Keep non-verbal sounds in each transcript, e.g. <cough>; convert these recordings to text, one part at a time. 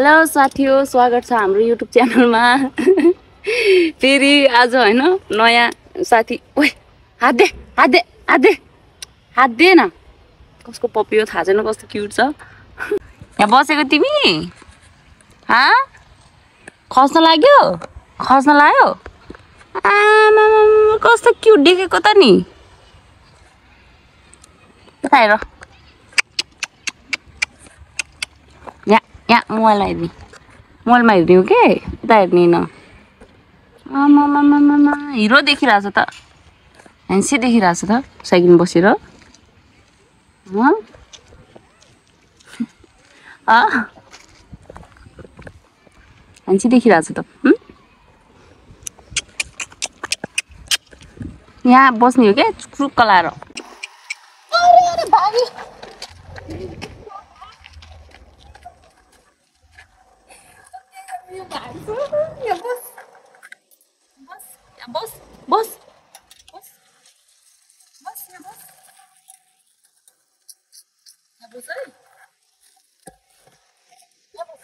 Hello साथी हो स्वागत छ हाम्रो युट्युब च्यानलमा। फेरि आज होइन नयाँ साथी ओए हात दे हात दे हात दे हात दे न। कसको पप्पी हो थाहा छैन कस्तो क्युट छ। यहाँ बसेको तिमी? हा? खस्न लाग्यो? खस्न लाग्यो? आमा कस्तो क्युट देखेको त नि। हेर। यहाँ मोबाइल हेर्ने मोबाइलमा हेर्ने हो के यता हेर्ने आमामामामा हिरो देखिरहेछ त ह्यान्सी देखिरहेछ त साइकलमा बसेर हँ? अँ? ह्यान्सी देखिरहेछ त? यहाँ बस्ने हो क्या चुक्रुक्क लाएर बस बस बस बस यहाँ बस यहाँ बस है यहाँ बस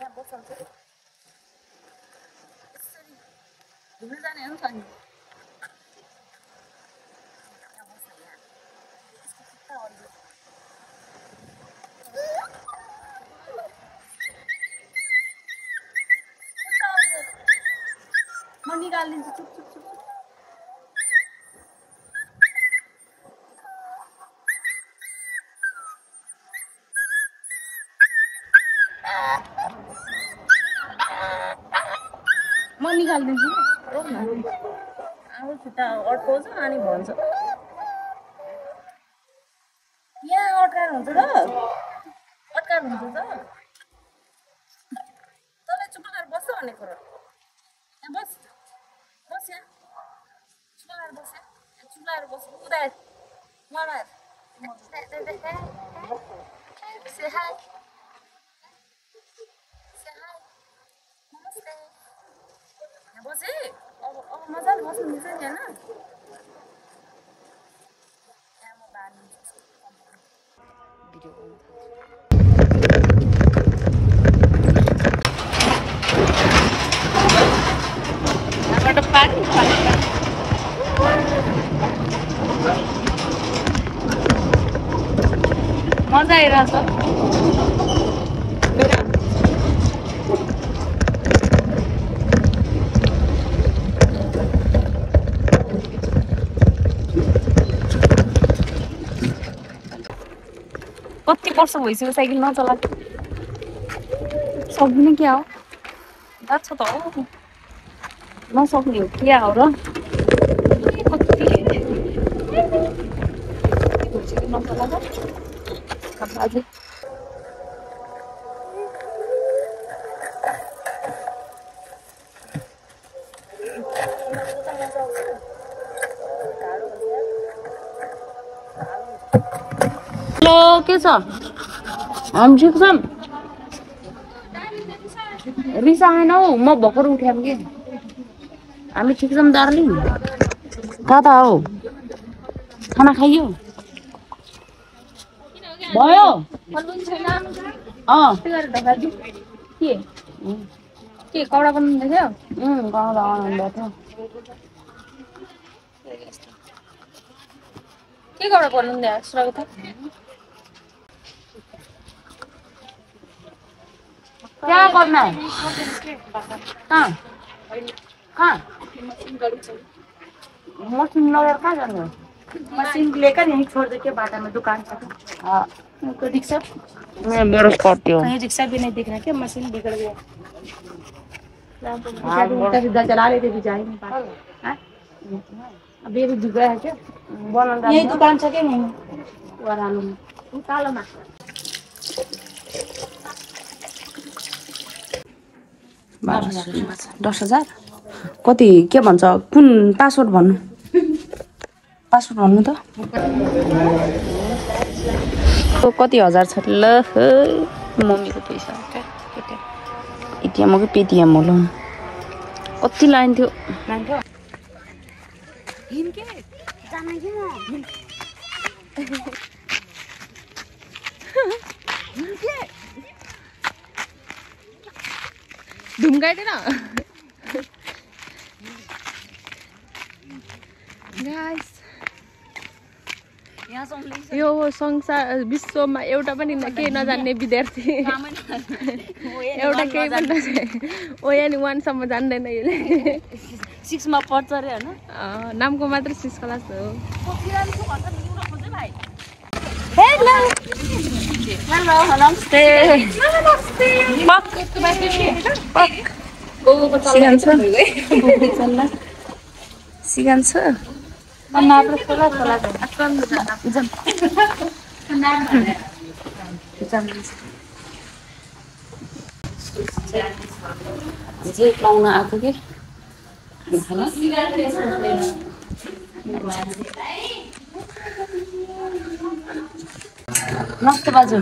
यहाँ बस हुन्छ यसरी घुम्नु जाने हो नि त नि यहाँ बस यहाँ यसको खुट्टा अल्झो। खुट्टा अल्झो। म निकालिदिन्छु चुप चुप चुप। म निकालिदिन्छु अड्काउँछ अनि भन्छ। यहाँ अड्काएर हुन्छ त अड्काएर हुन्छ त। तँलाई चुप बस्छ भन्ने कुरो यहाँ बस बस यहाँ चुप लगाएर बस यहाँ बस उदाएर मलाई Say hi. Say hi. नमस्ते बसे अब अब मजाले बस्नु मिल्छ मजा आइरहेछ कति वर्ष भइसक्यो साइकल नचलाएको? सक्दिनँ क्या हो? जान्छ त हो। नसक्ने हो। क्या हो र कति भइसक्यो नचलाएको अझै हेलो के छ हामी ठिक छौँ रिसा आएन हौ म भर्खर उठ्याम कि हामी ठिक छौँ डार्लिङ कहाँ त हौ खाना खाइयो भयो। अँ। के के? कपडा बनाउनु लगाउनु भएको के बनाउनु क्या करना है कहाँ? कहाँ? मशीन लगेर कहाँ जानु? मशीन लेकर यहीं छोड़ दे के बाटा में दुकान पर। रिक्शा कहीं रिक्शा भी नहीं दिख रहा क्या? मशीन बिगड़ गया। चला थे भी जा ही क्या? यही दुकान नहीं? वरालू। में निकालो ना। दस हजार। कति? के भन्छ? कुन पासवर्ड भन्नु? पासवर्ड भन्नु त। कति हजार छ ल है, मम्मीको पैसा एटिएम हो कि पेटिएम हो लोन कति लाइन थियो? Guys, यहाँसम्म यो संसार विश्वमा एउटा पनि केही नजान्ने विद्यार्थी। एउटा केही पनि नजाने ओया नि वानसम्म जान्दैन यसले। सिक्समा पढ्छ अरे होइन? नामको मात्र सिक्स क्लास हो। जे पाउन आएको कि नमस्ते बाजु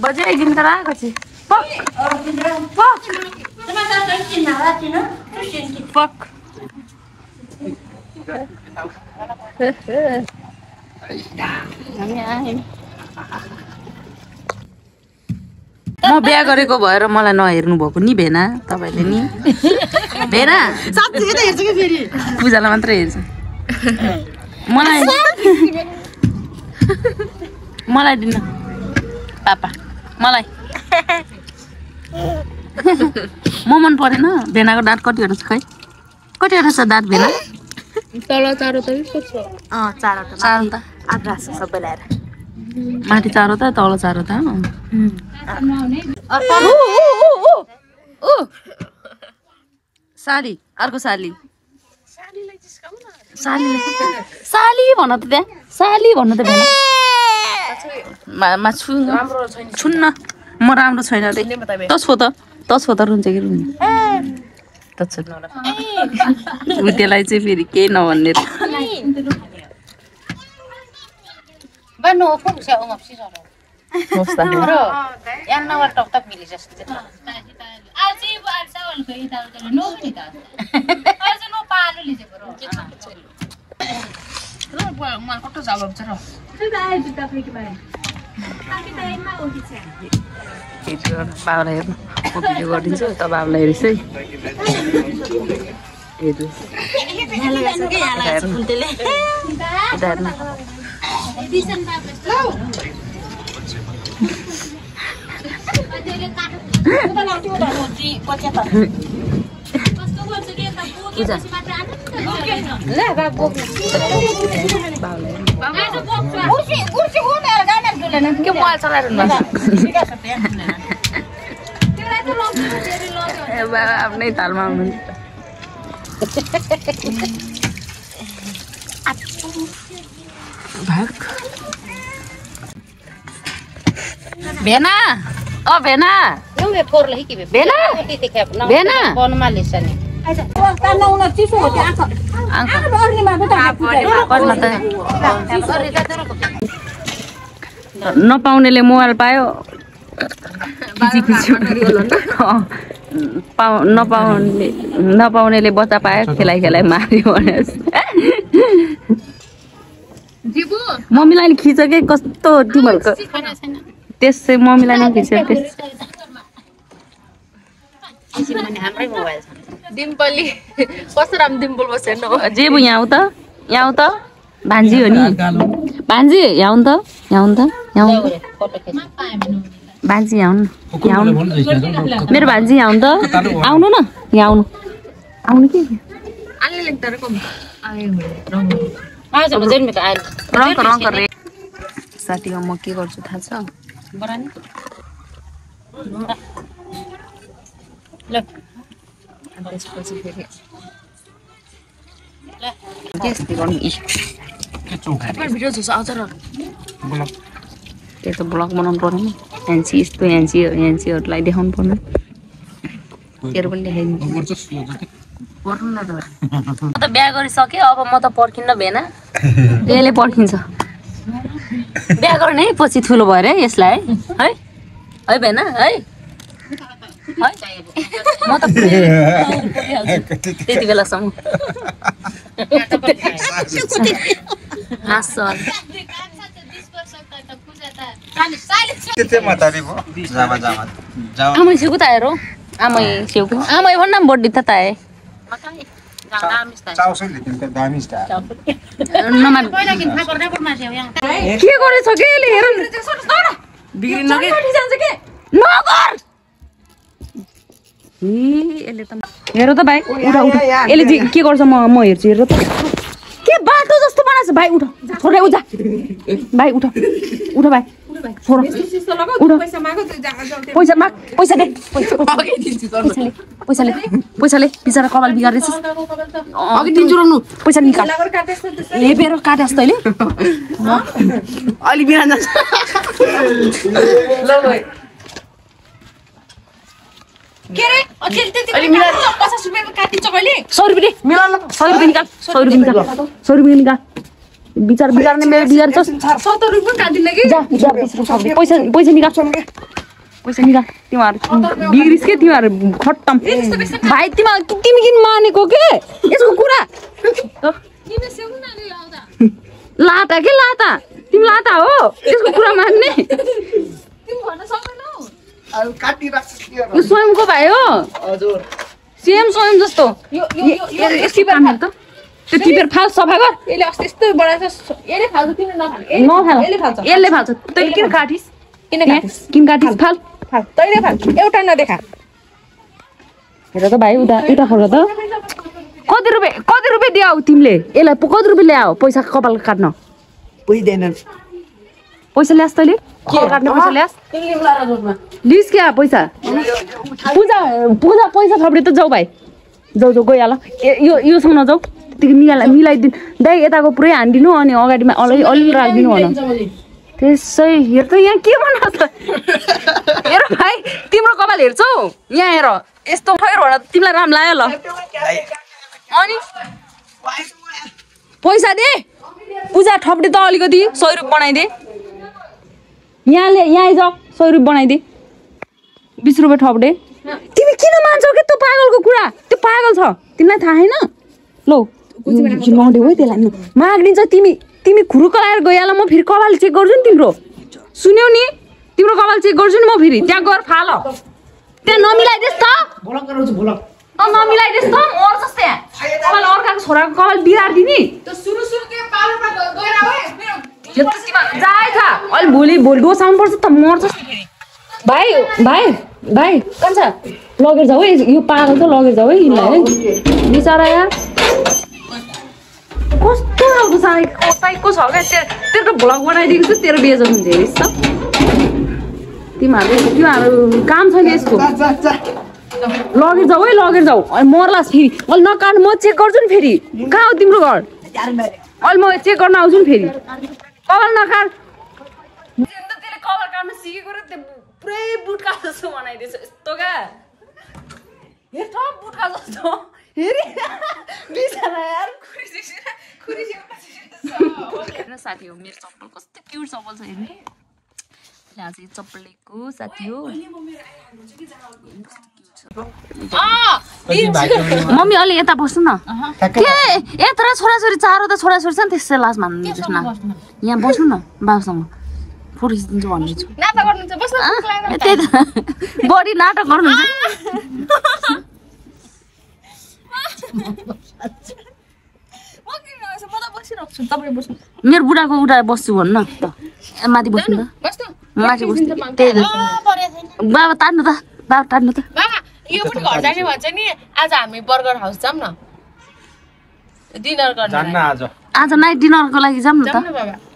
बजे एक दिन त आएको छु आयौँ म बिहा गरेको भएर मलाई नहेर्नु भएको नि भेना? तपाईँले नि? भेना? पूजालाई मात्रै हेर्छ। मलाई मलाई दिनु। पापा मलाई। म मन परेन। भेनाको दाँत कतिवटा छ खै? कतिवटा छ दाँत भेना? तल चारो त छ? चारो त आग्रा छ सबै ल्याएर माथि चारो त तल चारो त साली अर्को साली। साली साली भन त त्यहाँ। साली भन्नु त मा- मा छु छुन्न। म राम्रो छैन तस हो त। तस हो त रुन्छ कि छु ऊ त्यसलाई चाहिँ फेरि केही नभन्ने रे होस् बाबालाई हेर्नु म भिडियो गरिदिन्छु त बाबालाई हेरिस् है हेर्नु हेर्नु। पूजा के मोबाइल चलाएर ए बाबा आफ्नै तालमा हुनुहुन्छ भेना भेना भेना भेना नपाउनेले मोबाइल पायो। पाउ नपाउने नपाउनेले बच्चा पायो खेलाइ खेलाइ मार्यो भने मम्मीलाई नि खिच के? कस्तो तिमीहरूको? त्यस मम्मीलाई नै खिच्यो त्यस। डिम्पली <laughs> कस्तो राम्रो डिम्पल बसेर न जे बु यहाँ आऊ त। यहाँ आऊ त। भान्जी हो नि। भान्जी यहाँ त यहाँ त यहाँ भान्जी यहाँ आउनु मेरो भान्जी यहाँ त। आउनु न यहाँ आउनु आउनु कि साथीमा म के गर्छु थाहा छ? त्यसपछि फेरि त्यो त ब्लग बनाउनु पर्ने एनसी यस्तो एनसी एनसीहरूलाई देखाउनु पर्ने तेरो पनि देखाइदिन्छु पर्नु न त म त बिहा गरिसकेँ अब म त पर्खिन्न भेना यसले पर्खिन्छ बिहा गर्ने पछि ठुलो भएर है यसलाई है है है भेना है म त त्यति बेलासम्म आमै सेउ त हेर आमै सेउ आमै भन्न बड्डी त ताए के गरेछ के हेर त हेर त भाइ उठ उठ। यसले चाहिँ के गर्छ म म हेर्छु हेर त। के बाटो जस्तो बनाएको छ? भाइ उठ। छोड उठ भाइ उठ। उठ भाइ। छोड। उठ। पैसा माग पैसा दे। पैसा ले ले बिचरा कपाल बिगार्दैछ। अघि दिन्छु पैसा निकाल। लेपेर काटे जस्तो अहिले। अलि बिहान जान्छ सौ रुपियाँ दे सौ रुपियाँ निकाल सौ रुपियाँ निकाल सौ रुपियाँ निकाल बिचार बिगार्ने मेरो रुपियाँ सक्दै। पैसा पैसा निकाल पैसा निकाल तिमीहरू बिग्रिस के तिमीहरू खट्टम भाइ तिमीहरू तिमी किन मानेको के यसको कुरा लाटा के लाटा तिमी लाटा हो यसको कुरा मान्ने यो स्वयंको भाइ हो सेम स्वयं जस्तो त्यो टिपेर फाल सफा गर यसले अस्ति यस्तो बनाएको छ यसले फाल्छ तिमीले नखाने नफाल यसले फाल्छ यसले फाल्छ तैँले किन काटिस किन काटिस किन काटिस फाल फाल तैँले फाल एउटा नदेखा हेर त भाइ उता उता फर्क त कति रुपियाँ कति रुपियाँ दियो तिमीले यसलाई कति रुपियाँ ल्याऊ पैसा कपाल काट्न पैसा ल्यास तैँले? कपाल काट्ने पैसा ल्यास लिस क्या पैसा? पूजा पूजा पैसा थप्रे त जाऊ भाइ। जाऊ जाऊ गइहाल। यो योसँग नजाऊ त्यतिकै मिलाइ मिलाइदिनु। दाइ यताको पुरै हानिदिनु अनि अगाडिमा अलि अलि राखिदिनु भन त्यसै हेर त यहाँ के बनाएको छ हेर भाइ तिम्रो कपाल हेर्छौ। यहाँ हेर। यस्तो खैर होला तिमीलाई राम लाग्यो ल। अनि? पैसा दे। पूजा थप्डे त अलिकति सय रुपियाँ बनाइदे। यहाँ ले यहाँ आइज। सय रुपियाँ बनाइदे। बिस रुपियाँ थप्डे तिमी किन मान्छौ के? त्यो पागलको कुरा। त्यो पागल छ। तिमीलाई थाहा छैन? लौ लौडे हो त्यसलाई मागिदिन्छ तिमी। तिमी खुरुक लगाएर गइहाल म फेरि कपाल चेक गर्छु नि तिम्रो। सुन्यौ नि। तिम्रो कपाल चेक गर्छु नि म फेरि। त्यहाँ गएर फाल। त्यहाँ नमिलाइदिएस् त। त नमिलाइदिएस् त। मर्छस् त्यहाँ। कपाल अर्काको छोराको कपाल बिगारिदिने। यो त तिमीहरू जाए था अहिले भोलि भोलि डोसाउनु पर्छ त नि फेरि भाइ भाइ भाइ कहाँ छ लगेर जाऊ है यो पागल त लगेर जाऊ है है। बिचरा यार कस्तो खालको साई कताइको छ क्या तेरो भ्लग बनाइदिएको छु तेरो बेजल हुन्छ हेरिस् त। तिमीहरू तिमीहरू काम छैन यसको। लगेर जाऊ है लगेर जाऊ। अहिले मर्लास् फेरि। अहिले नकाट म चेक गर्छु नि फेरि। कहाँ हो तिम्रो घर? अहिले म चेक गर्न आउँछु नि फेरि। कपाल नकाट त्यसले कपाल काट्न सिकेको र त्यो पुरै बुटका जस्तो बनाइदिएछ यस्तो क्या हेर त बुटका जस्तो हेरि बिचरा यार हेर्न साथी हो मेरो चप्पल कस्तो क्युट चप्पल छ हेर्नु यहाँ चाहिँ चप्पल लिएको साथी हो मम्मी अलि यता बस्नु न। के? यत्र छोराछोरी चारवटा छोराछोरी छ नि त्यसै लाज मान्नु न यहाँ बस्नु न बाबुसँग। फोटो खिचिदिन्छु भन्दैछु। त्यही त। बढी नाटक गर्नुहुन्छ। मेरो बुढाको उठा बस्छु भन्नु न त। माथि बस्नु त। माथि बस्नु त्यही त। बाबा तान्नु त। बाबा तान्नु त। यो पनि घर जाने भन्छ नि आज हामी बर्गर हाउस जाऊँ न। डिनर गर्न जान्न आज। आज नाइट डिनरको लागि जाऊँ न त।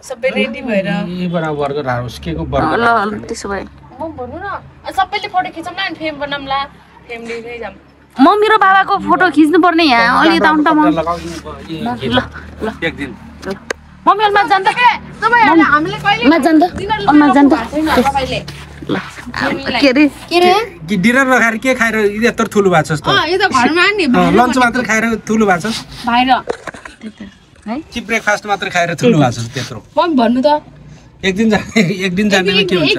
सबै रेडी भएर। यी बराबरको हाउस के को ल बर्गर ल त्यसो भए। म भन्नु न सबैले फोटो खिचौँ न अनि फेम बनाउँला फेम लिँदै जाऊँ। मम्मी र बाबाको फोटो खिच्नु पर्ने यहाँ अलि यता उन्टा मम्मी लगाउने ल ल एक दिन। मम्मी अलमा जान्छ तपाईँहरूले हामीले कहिले मा जान्छ अलमा ल के अरे? के रे कि डिनर नखाएर के खाएर यत्रो ठुलो भएको छ अँ यो त घरमा नि लन्च मात्र खाएर ठुलो भएको छ? कि ब्रेकफास्ट मात्र खाएर ठुलो भएको छ त्यत्रो? भन्नु त। एक दिन जाने एक दिन जाने के हुन्छ?